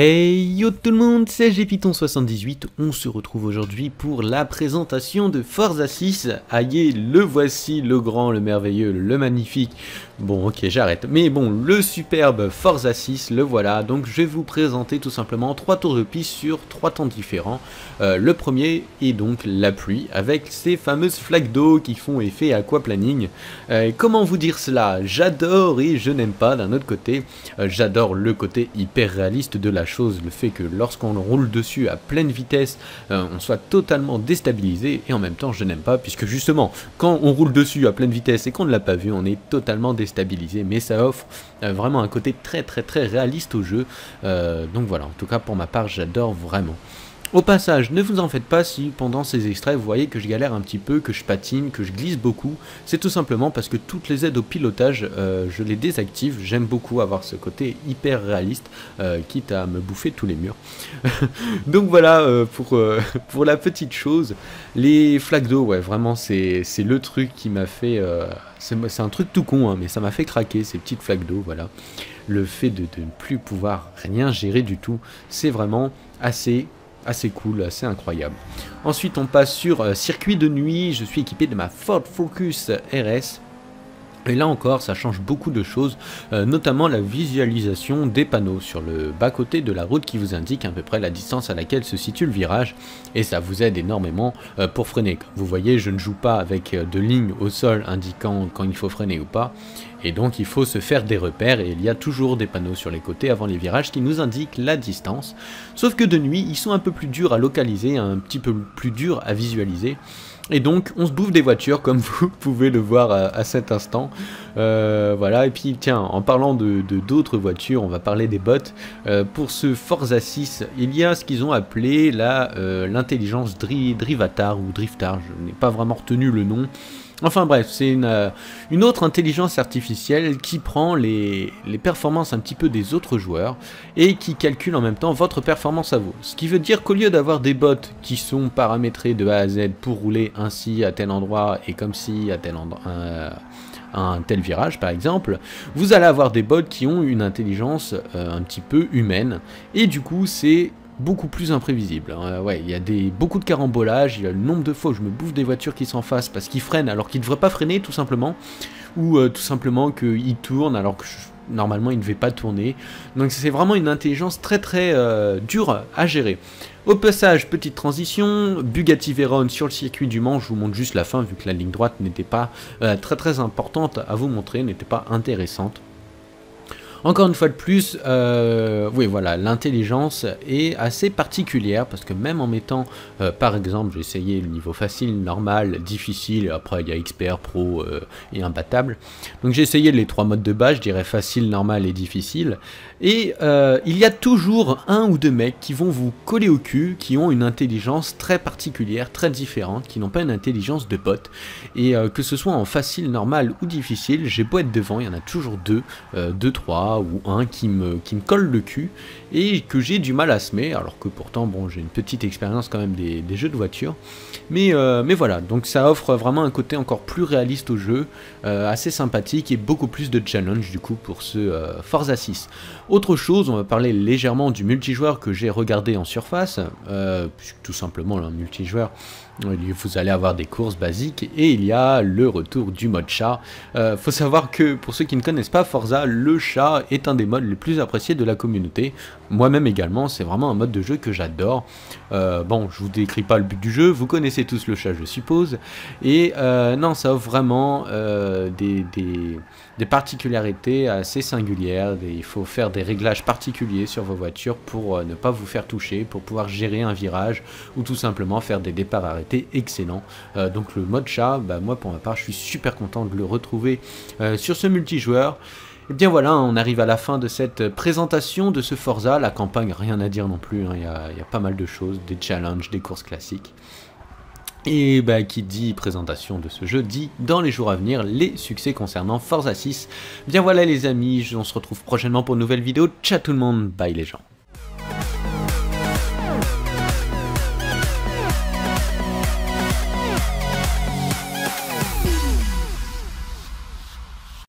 Hey yo tout le monde, c'est Gpython78, on se retrouve aujourd'hui pour la présentation de Forza 6. Aïe, le voici, le grand, le merveilleux, le magnifique. Bon ok j'arrête, mais bon, le superbe Forza 6, le voilà. Donc je vais vous présenter tout simplement trois tours de piste sur trois temps différents. Euh, le premier est donc la pluie, avec ces fameuses flaques d'eau qui font effet aquaplaning. Euh, comment vous dire cela? J'adore et je n'aime pas d'un autre côté. Euh, j'adore le côté hyper réaliste de la chose, le fait que lorsqu'on roule dessus à pleine vitesse, euh, on soit totalement déstabilisé, et en même temps je n'aime pas, puisque justement, quand on roule dessus à pleine vitesse et qu'on ne l'a pas vu, on est totalement déstabilisé, mais ça offre euh, vraiment un côté très très très réaliste au jeu, euh, donc voilà, en tout cas pour ma part j'adore vraiment. Au passage, ne vous en faites pas si pendant ces extraits vous voyez que je galère un petit peu, que je patine, que je glisse beaucoup. C'est tout simplement parce que toutes les aides au pilotage, euh, je les désactive. J'aime beaucoup avoir ce côté hyper réaliste, euh, quitte à me bouffer tous les murs. Donc voilà euh, pour, la petite chose. Les flaques d'eau, ouais, vraiment c'est le truc qui m'a fait... c'est un truc tout con, hein, mais ça m'a fait craquer ces petites flaques d'eau, voilà. Le fait de ne plus pouvoir rien gérer du tout, c'est vraiment assez assez cool, assez incroyable. Ensuite, on passe sur euh, circuit de nuit. Je suis équipé de ma Ford Focus RS. Et là encore, ça change beaucoup de choses, euh, notamment la visualisation des panneaux sur le bas-côté de la route qui vous indique à peu près la distance à laquelle se situe le virage, et ça vous aide énormément euh, pour freiner. vous voyez, je ne joue pas avec de lignes au sol indiquant quand il faut freiner ou pas, et donc il faut se faire des repères et il y a toujours des panneaux sur les côtés avant les virages qui nous indiquent la distance. Sauf que de nuit, ils sont un peu plus durs à localiser, un petit peu plus durs à visualiser. Et donc on se bouffe des voitures comme vous pouvez le voir à, cet instant. Euh, voilà, et puis tiens, en parlant de d'autres voitures, on va parler des bots. Euh, pour ce Forza 6, il y a ce qu'ils ont appelé euh, l'intelligence Drivatar ou Driftar, je n'ai pas vraiment retenu le nom. Enfin bref, c'est une, euh, une, autre intelligence artificielle qui prend les, les, performances un petit peu des autres joueurs et qui calcule en même temps votre performance à vous. Ce qui veut dire qu'au lieu d'avoir des bots qui sont paramétrés de A à Z pour rouler ainsi à tel endroit et comme si à tel endroit... Euh, un tel virage par exemple, vous allez avoir des bots qui ont une intelligence euh, un petit peu humaine et du coup c'est beaucoup plus imprévisible. Hein. ouais, il y a des, beaucoup de carambolages, il y a le nombre de fois où je me bouffe des voitures qui s'en fassent parce qu'ils freinent alors qu'ils ne devraient pas freiner tout simplement, ou euh, tout simplement qu'ils tournent alors que normalement ils ne devaient pas tourner. Donc c'est vraiment une intelligence très très euh, dure à gérer. Au passage, petite transition, Bugatti Veyron sur le circuit du Mans, je vous montre juste la fin vu que la ligne droite n'était pas euh, très très importante à vous montrer, n'était pas intéressante. Encore une fois de plus, euh, oui voilà, l'intelligence est assez particulière parce que même en mettant, euh, par exemple, j'ai essayé le niveau facile, normal, difficile, après il y a XPR, Pro euh, et imbattable. Donc j'ai essayé les trois modes de base, je dirais facile, normal et difficile. Et il y a toujours un ou deux mecs qui vont vous coller au cul, qui ont une intelligence très particulière, très différente, qui n'ont pas une intelligence de pote. Et que ce soit en facile, normal ou difficile, j'ai beau être devant, il y en a toujours deux, deux, trois, ou un qui me, qui me colle le cul et que j'ai du mal à semer, alors que pourtant bon j'ai une petite expérience quand même des, jeux de voiture. Mais, euh, mais voilà, donc ça offre vraiment un côté encore plus réaliste au jeu, euh, assez sympathique et beaucoup plus de challenge du coup pour ce euh, Forza 6. Autre chose, on va parler légèrement du multijoueur que j'ai regardé en surface, tout simplement un multijoueur vous allez avoir des courses basiques et il y a le retour du mode chat. Faut savoir que pour ceux qui ne connaissent pas Forza, le chat est un des modes les plus appréciés de la communauté. Moi-même également, c'est vraiment un mode de jeu que j'adore. Euh, bon, je vous décris pas le but du jeu, vous connaissez tous le chat je suppose. Et euh, non, ça offre vraiment des, des, particularités assez singulières. il faut faire des réglages particuliers sur vos voitures pour ne pas vous faire toucher, pour pouvoir gérer un virage ou tout simplement faire des départs arrêtés excellent. Euh, donc le mode chat, bah, moi pour ma part, je suis super content de le retrouver euh, sur ce multijoueur. Et bien voilà, on arrive à la fin de cette présentation de ce Forza. La campagne, rien à dire non plus, hein. il y, a, pas mal de choses, des challenges, des courses classiques. Et bah, qui dit présentation de ce jeu dit dans les jours à venir les succès concernant Forza 6. Bien voilà les amis, on se retrouve prochainement pour une nouvelle vidéo. Ciao tout le monde, bye les gens.